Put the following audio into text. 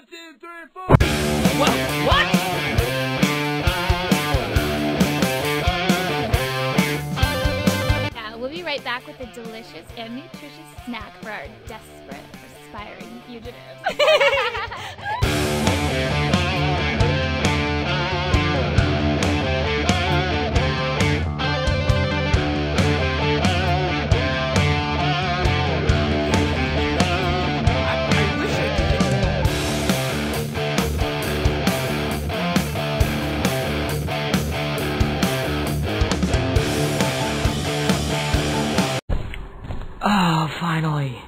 Whoa, what? Yeah, we'll be right back with a delicious and nutritious snack for our desperate, aspiring fugitives. Oh, finally.